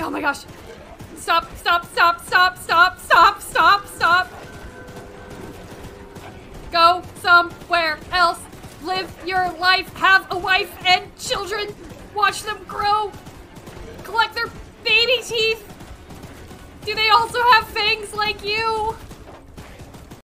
Oh my gosh. Stop, stop, stop, stop, stop, stop, stop, stop. Go somewhere else. Live your life. Have a wife and children. Watch them grow. Collect their baby teeth. Do they also have fangs like you?